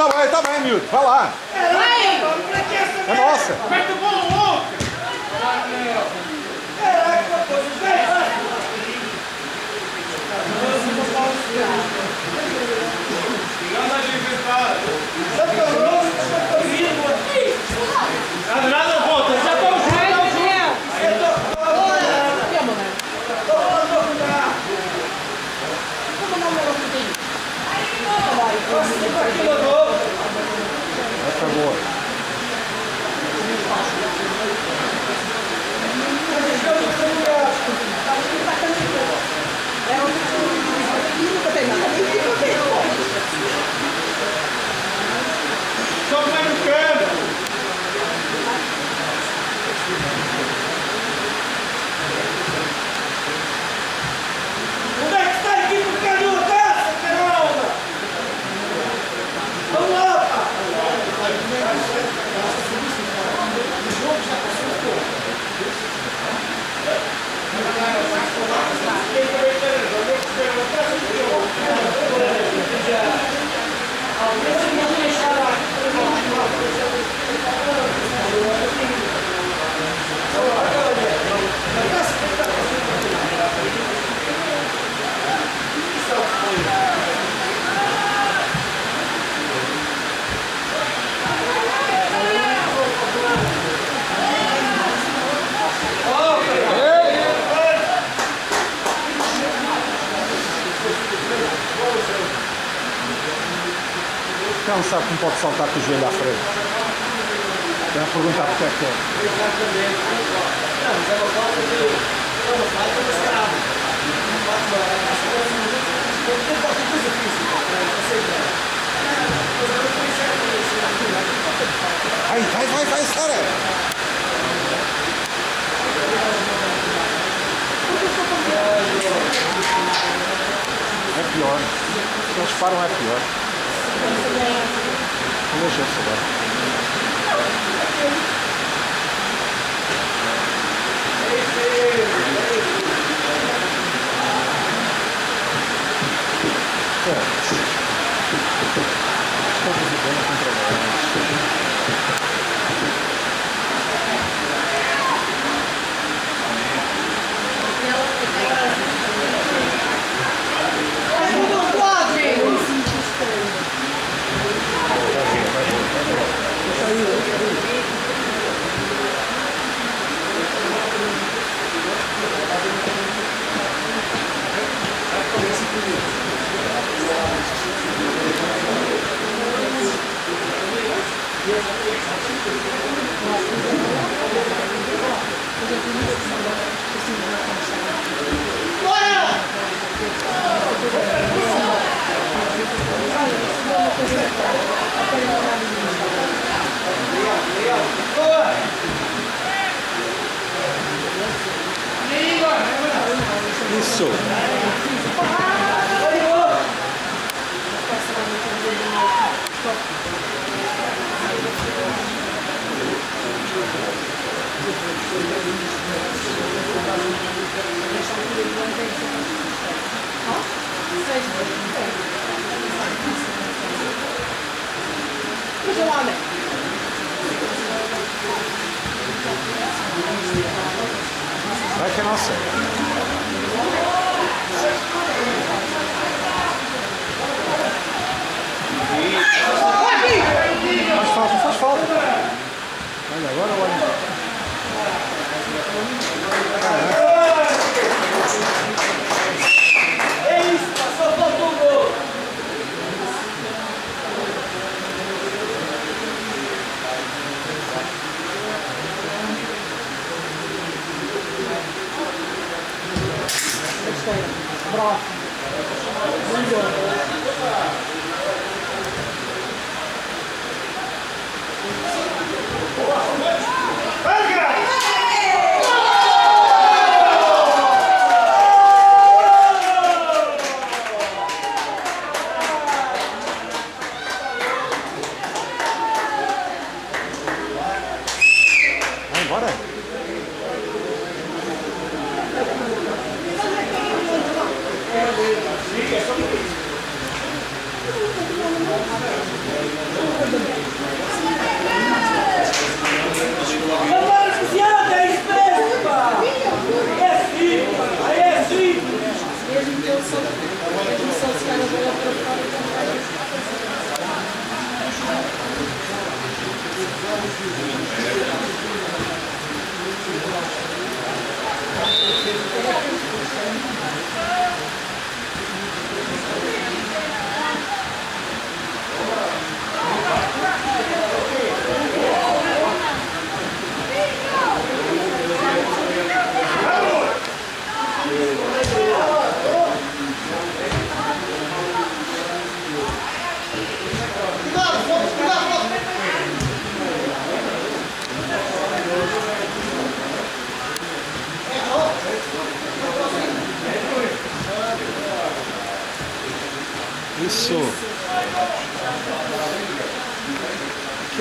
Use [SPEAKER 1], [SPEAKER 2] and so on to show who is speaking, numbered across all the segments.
[SPEAKER 1] Tá, tá bem, tá bem, miúdo. Vai lá.
[SPEAKER 2] É, é nossa.
[SPEAKER 1] sabe que não pode saltar com o joelho à frente. Estão perguntar porque é que é.
[SPEAKER 2] Exatamente. Não, mas é uma falta de. É uma falta de escravo. Não faz uma. Acho que é assim. Tem qualquer coisa física. Não sei bem.
[SPEAKER 1] Vai, vai, vai, vai, É pior. se Eles param é pior. 面白そうだ。そうなんです。Isso. 泣いてます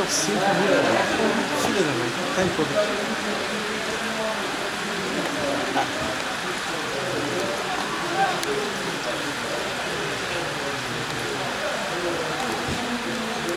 [SPEAKER 1] 5 mil da Filha da mãe. Tá em público.